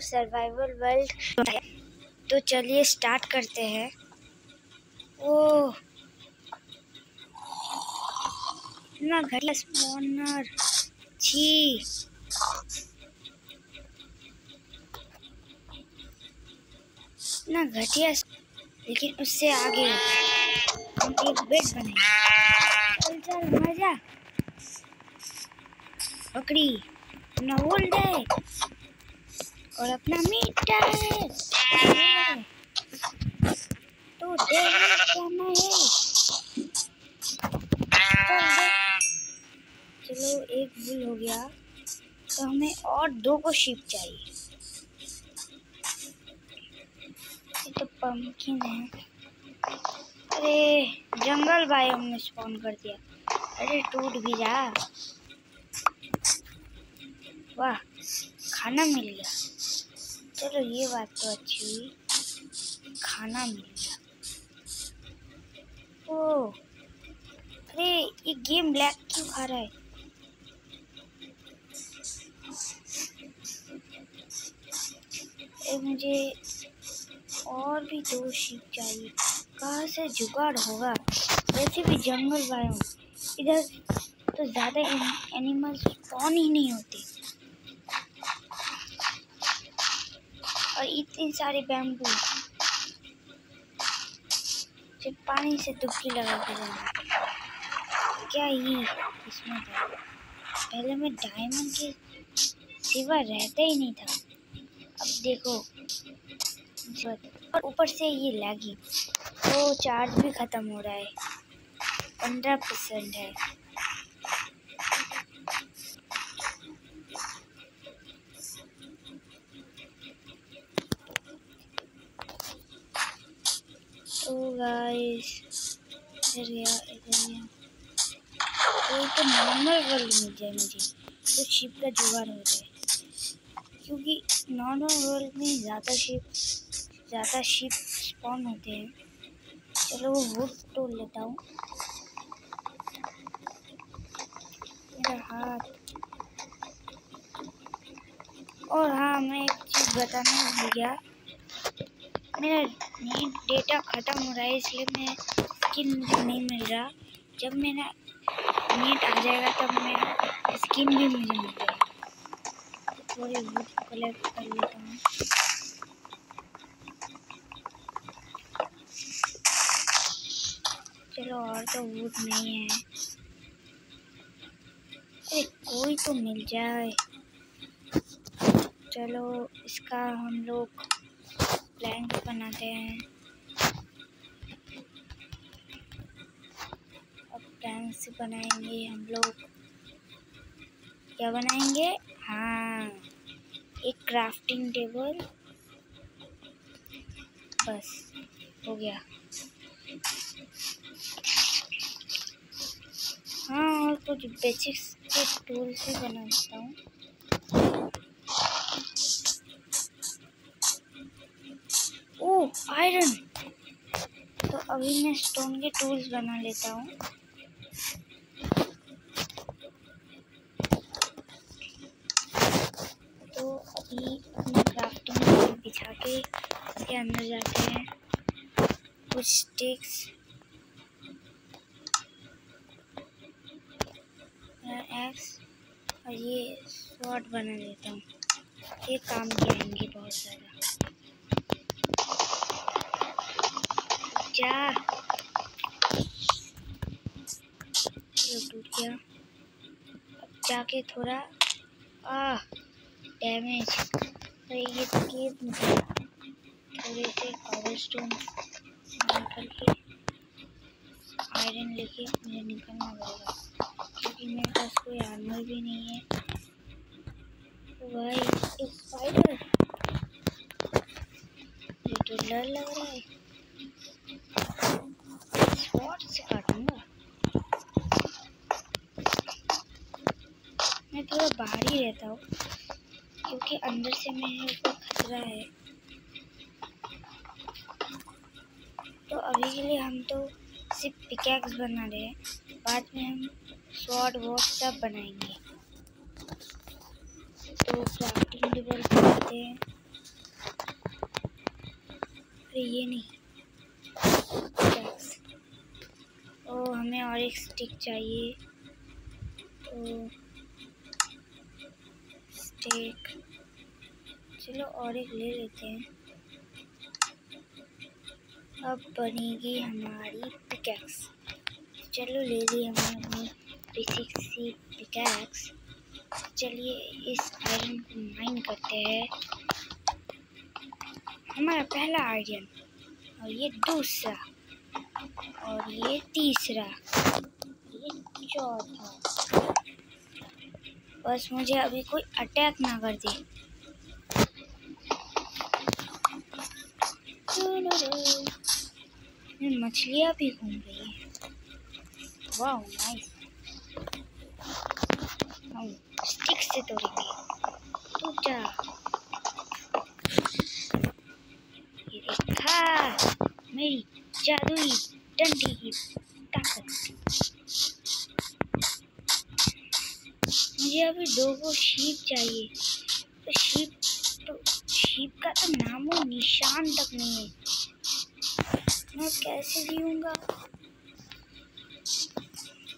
Survival world तो चलिए start करते हैं। ओह। इतना घटिया स्पॉनर छी। इतना घटिया लेकिन उससे आगे हम एक बेड बने। चल चल, मज़ा। बकरी अपना होल दे और अपना मीटर तो है चलो एक भूल हो गया तो हमें और दो को शिप चाहिए तो पंपकिन है अरे जंगल बायोम में स्पॉन कर दिया अरे टूट भी जा वाह खाना मिल गया चलो ये बात तो अच्छी खाना मिल गया। ओ अरे ये गेम ब्लैक क्यों खा रहा है? ए, मुझे और भी दो शीप चाहिए। कहाँ से जुगाड़ होगा? वैसे भी जंगल बायोम इधर तो ज़्यादा एनिमल्स कौन ही नहीं होते। और इतने सारे बैम्बू सिर्फ़ पानी से डुबकी लगा के क्या ही इसमें था? पहले मैं डायमंड के सिवा रहता ही नहीं था। अब देखो और ऊपर से ये लैगी तो चार्ज भी ख़त्म हो रहा है। पंद्रह परसेंट है। गाइस तो नॉर्मल वर्ल्ड मिल जाए मुझे तो शिप का जुगाड़ हो जाए क्योंकि नॉर्मल वर्ल्ड में ज़्यादा शिप ज़्यादा शिप स्पॉन होते हैं चलो वो वुड तोड़ लेता हूँ मेरा हाथ और हाँ मैं एक चीज़ बताना भूल गया मेरा नेट डेटा ख़त्म हो रहा है, इसलिए मैं स्किन मुझे नहीं मिल रहा। जब मेरा नेट आ जाएगा, तब मेरा स्किन भी मुझे मिल जाएगा। थोड़े वुड कलेक्ट कर लेता हूँ। चलो, और तो वुड नहीं है। अरे, कोई तो मिल जाए। चलो, इसका हम लोग प्लैंक बनाते हैं। अब प्लैंक्स बनाएँगे हम लोग। क्या बनाएँगे? हाँ एक क्राफ्टिंग टेबल बस, हो गया। हाँ और कुछ बेसिक्स के टूल से बना देता हूँ। आयरन तो अभी मैं स्टोन के टूल्स बना लेता हूँ। तो अभी क्राफ्टिंग बिछा के इसके अंदर जाते हैं। कुछ स्टिक्स एक्स और ये स्वॉर्ड बना लेता हूँ। ये काम के आएँगे बहुत ज़्यादा चलो टूट जाके थोड़ा आ डैमेज अरे, ये केव थोड़े से कवर स्टोन निकल के आयरन लेके मुझे निकलना पड़ेगा। क्योंकि मेरे पास कोई आर्मर भी नहीं है। तो भाई स्पाइडर ये तो डर लग रहा है स्वॉर्ड से काटूँगा मैं थोड़ा बाहर ही रहता हूँ। क्योंकि अंदर से मेरे ऊपर खतरा है। तो अभी के लिए हम तो सिर्फ़ पिकैक्स बना रहे हैं। बाद में हम स्वॉर्ड वॉट सब बनाएँगे। तो क्राफ्टिंग टेबल बनाते हैं। अरे ये नहीं। ओ, हमें और एक स्टिक चाहिए तो स्टिक चलो और एक ले लेते हैं। अब बनेगी हमारी पिकैक्स चलो ले ली हमने अपनी बेसिक पिकैक्स चलिए इस आयरन को माइन करते हैं। हमारा पहला आयरन और ये दूसरा और ये तीसरा। ये चौथा। बस मुझे अभी कोई अटैक ना कर दे। मछलियाँ भी घूम रही है। वाह नाइस स्टिक से तोड़ेंगे तू जा। ये देखा, मेरी जादुई डंडी की ताकत। मुझे अभी दो को शीप चाहिए। तो शीप तो शीप का तो नामो निशान तक नहीं है। मैं कैसे जीऊँगा?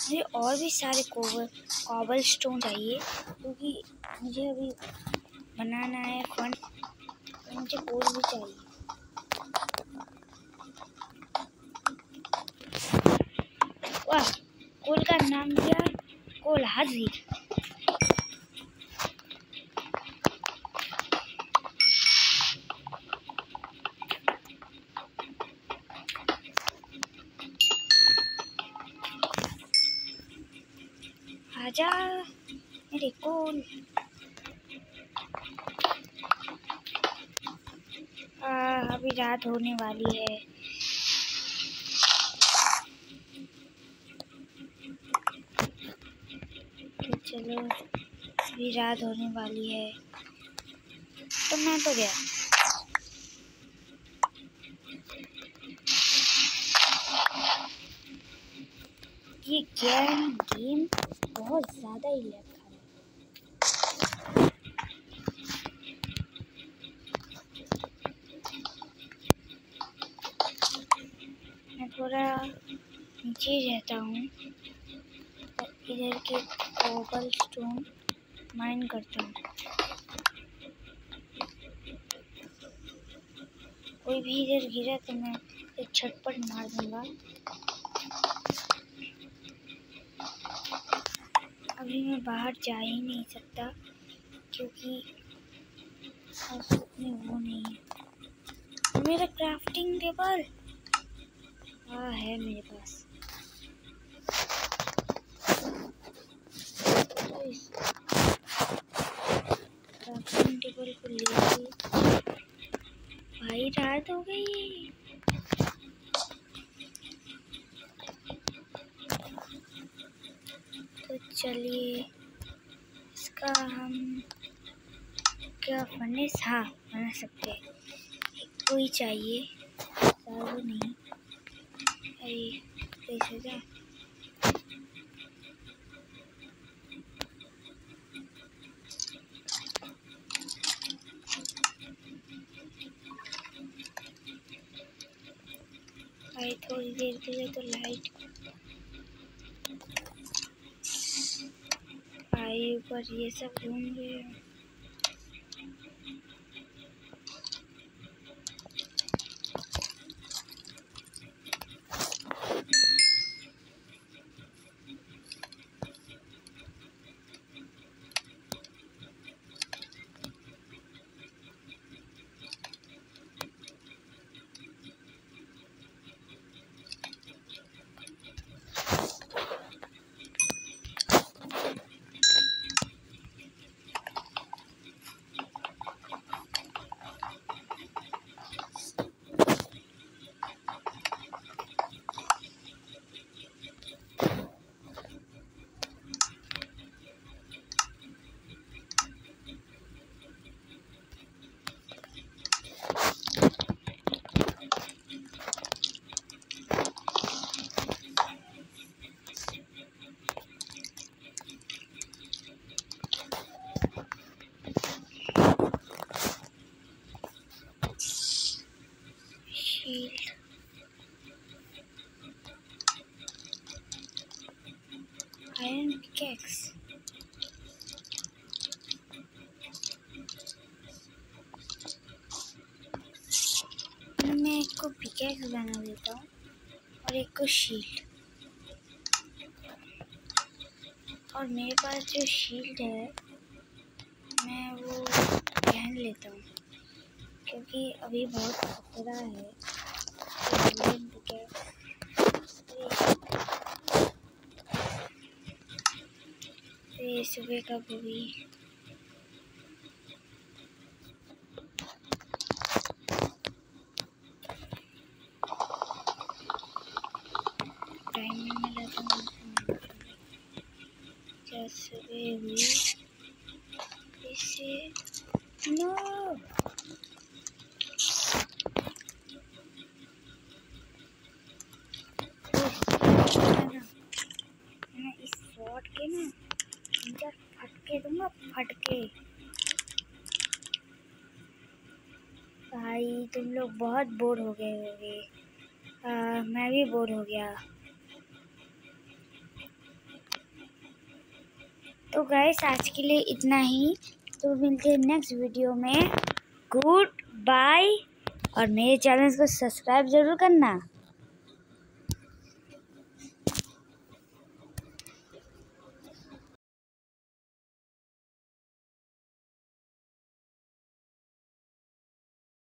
मुझे और भी सारे कोबल कॉबल स्टोन चाहिए, क्योंकि मुझे अभी बनाना है फन तो मुझे कोल भी चाहिए। वाह कोल का नाम दिया कोल हाजिर आजा मेरे कोल अभी रात होने वाली है। तो चलो, अभी रात होने वाली है। तो मैं तो गया। ये गेम गेम बहुत ज़्यादा ही लग थोड़ा नीचे रहता हूँ। इधर के कोबल स्टोन माइन करता हूँ। कोई भी इधर गिरा तो मैं एक छटपट मार दूँगा। अभी मैं बाहर जा ही नहीं सकता, क्योंकि वो नहीं है। मेरा क्राफ्टिंग टेबल हाँ है मेरे पास टेबल को लेके भाई, रात हो गई। तो चलिए, इसका हम क्या फर्नेस हाँ बना सकते हैं। कोई चाहिए नहीं। थोड़ी देर के लिए तो लाइट भाई ऊपर ये सब घूम हैं। पिकेक्स बना देता हूँ और एक को शील्ड। और मेरे पास जो शील्ड है, मैं वो पहन लेता हूँ, क्योंकि अभी बहुत खतरा है। सुबह का भी baby. Is it? No. मैं इस शॉट के ना इनका फटके दूँगा फटके भाई, तुम लोग बहुत बोर हो गए होगे। मैं भी बोर हो गया। तो गैस आज के लिए इतना ही। तो मिलते हैं नेक्स्ट वीडियो में। गुड बाय और मेरे चैनल को सब्सक्राइब ज़रूर करना।